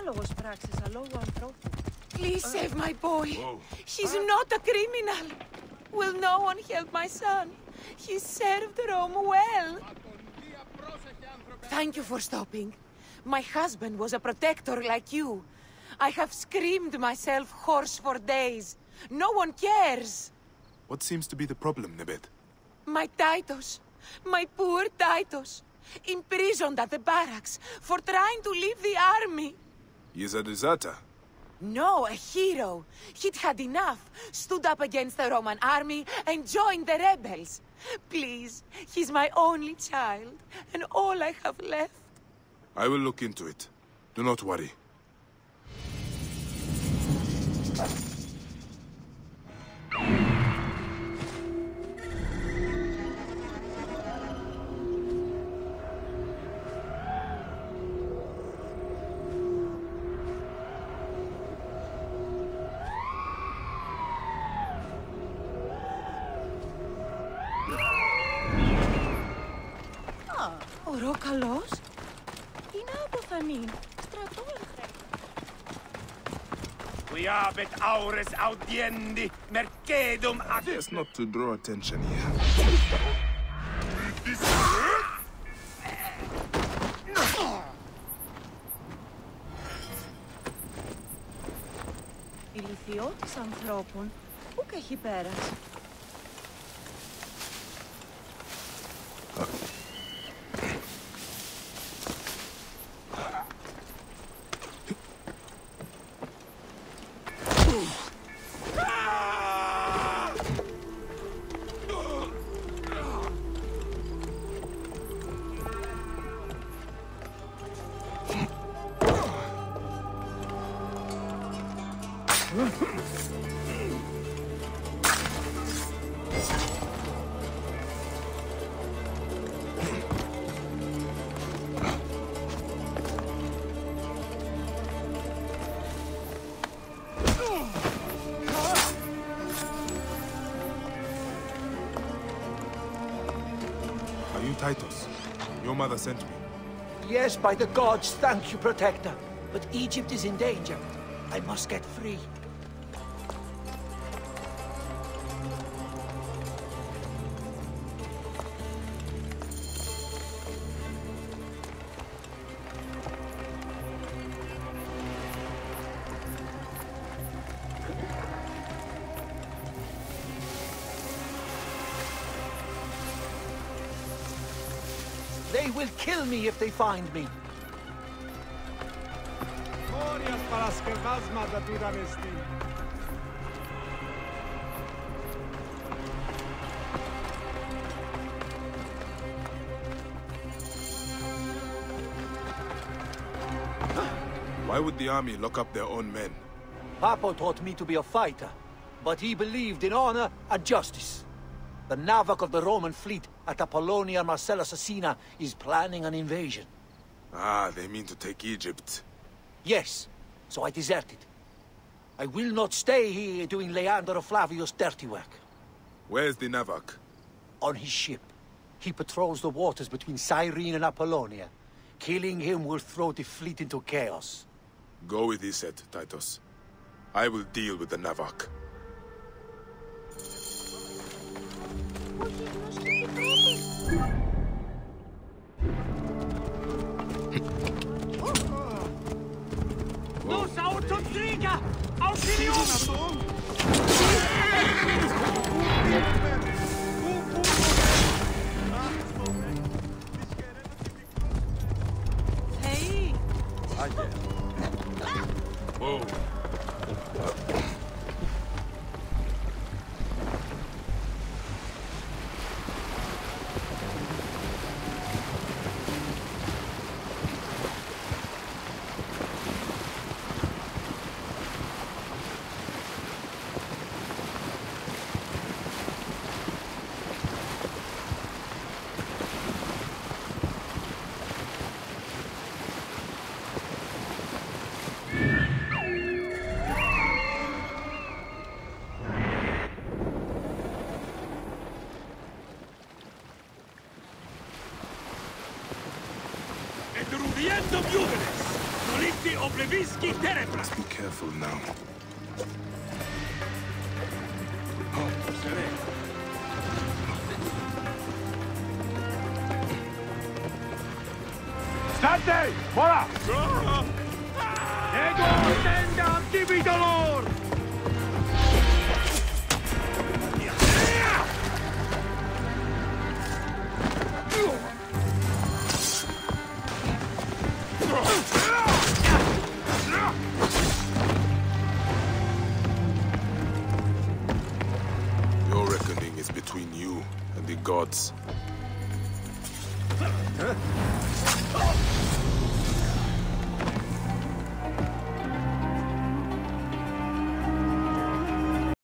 παράλογος πράξης αλόγου ανθρώπου. Please save my boy. Whoa. He's not a criminal. Will no one help my son? He served Rome well. Thank you for stopping. My husband was a protector like you. I have screamed myself hoarse for days. No one cares. What seems to be the problem, Nebet? My Titus. My poor Titus. Imprisoned at the barracks for trying to leave the army. He is a deserter. No, a hero. He'd had enough, stood up against the Roman army, and joined the rebels. Please, he's my only child, and all I have left. I will look into it. Do not worry. Ο Ρόκαλος είναι αποθανή. Στρατό εχθρέ. We habet aures audiendi, mercedum ad... Best not to draw attention here. Η λυθιώτης ανθρώπων ούκ έχει πέρας. Are you Titus? Your mother sent me. Yes, by the gods, thank you, Protector. But Egypt is in danger. I must get free. They will kill me if they find me. Why would the army lock up their own men? Papo taught me to be a fighter, but he believed in honor and justice. The Navarch of the Roman fleet at Apollonia Marcellus Asina is planning an invasion. Ah, they mean to take Egypt. Yes, so I deserted. I will not stay here doing Leander Flavius' dirty work. Where's the Navarch? On his ship, he patrols the waters between Cyrene and Apollonia. Killing him will throw the fleet into chaos. Go with Iset, Titus. I will deal with the Navarch. Hey! I did. Whoa. Et rubiendo viudenes! Soliti obliviski terebras! Be careful now. Stante! Mola! Ego tenda dividolor! Your reckoning is between you and the gods.